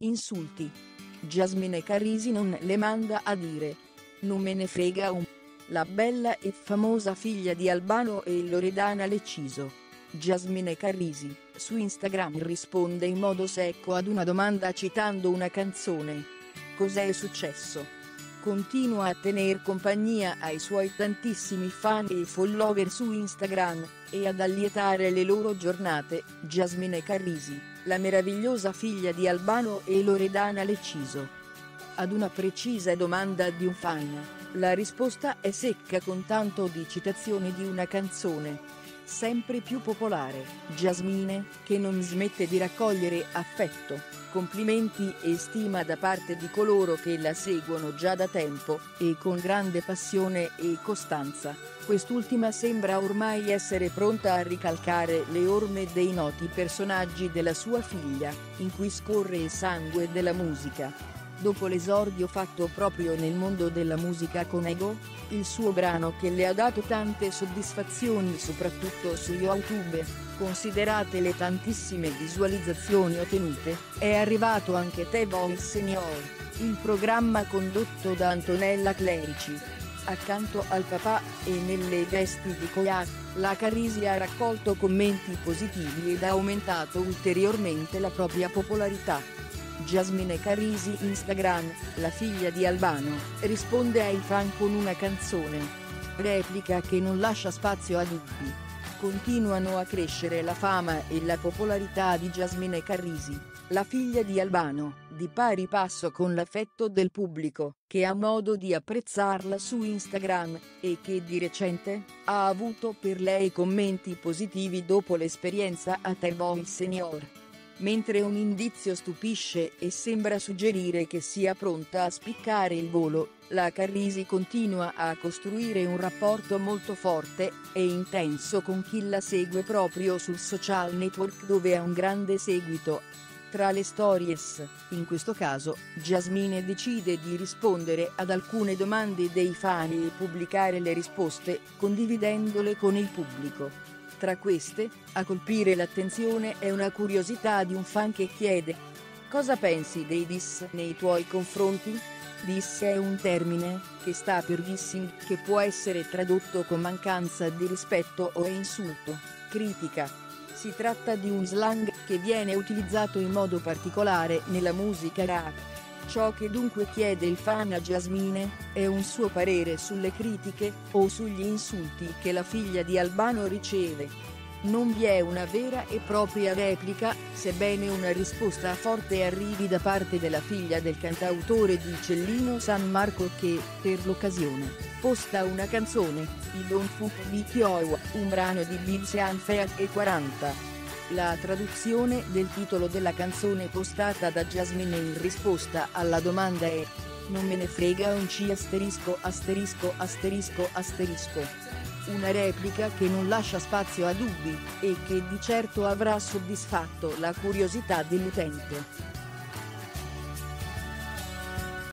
Insulti. Jasmine Carisi non le manda a dire. Non me ne frega un. La bella e famosa figlia di Albano e Loredana Lecciso. Jasmine Carrisi, su Instagram risponde in modo secco ad una domanda citando una canzone. Cos'è successo? Continua a tener compagnia ai suoi tantissimi fan e follower su Instagram, e ad allietare le loro giornate, Jasmine Carrisi, la meravigliosa figlia di Albano e Loredana Lecciso. Ad una precisa domanda di un fan, la risposta è secca con tanto di citazioni di una canzone sempre più popolare, Jasmine, che non smette di raccogliere affetto, complimenti e stima da parte di coloro che la seguono già da tempo, e con grande passione e costanza. Quest'ultima sembra ormai essere pronta a ricalcare le orme dei noti personaggi della sua figlia, in cui scorre il sangue della musica. Dopo l'esordio fatto proprio nel mondo della musica con Ego, il suo brano che le ha dato tante soddisfazioni soprattutto su YouTube, considerate le tantissime visualizzazioni ottenute, è arrivato anche The Voice Senior, il programma condotto da Antonella Clerici. Accanto al papà, e nelle vesti di Koyak, la Carisi ha raccolto commenti positivi ed ha aumentato ulteriormente la propria popolarità. Jasmine Carisi Instagram, la figlia di Albano, risponde ai fan con una canzone. Replica che non lascia spazio a dubbi. Continuano a crescere la fama e la popolarità di Jasmine Carrisi, la figlia di Albano, di pari passo con l'affetto del pubblico, che ha modo di apprezzarla su Instagram, e che di recente ha avuto per lei commenti positivi dopo l'esperienza a The Voice Senior mentre un indizio stupisce e sembra suggerire che sia pronta a spiccare il volo, la Carrisi continua a costruire un rapporto molto forte e intenso con chi la segue proprio sul social network dove ha un grande seguito. Tra le stories, in questo caso, Jasmine decide di rispondere ad alcune domande dei fan e pubblicare le risposte, condividendole con il pubblico. Tra queste, a colpire l'attenzione è una curiosità di un fan che chiede Cosa pensi dei diss nei tuoi confronti? Diss è un termine, che sta per dissing, che può essere tradotto con mancanza di rispetto o insulto, critica. Si tratta di un slang che viene utilizzato in modo particolare nella musica rap Ciò che dunque chiede il fan a Jasmine, è un suo parere sulle critiche, o sugli insulti che la figlia di Albano riceve. Non vi è una vera e propria replica, sebbene una risposta forte arrivi da parte della figlia del cantautore di Cellino San Marco che, per l'occasione, posta una canzone, I Don't Fuck With You, un brano di Bill Sean e 40. La traduzione del titolo della canzone postata da Jasmine in risposta alla domanda è Non me ne frega un C asterisco asterisco asterisco asterisco. Una replica che non lascia spazio a dubbi, e che di certo avrà soddisfatto la curiosità dell'utente.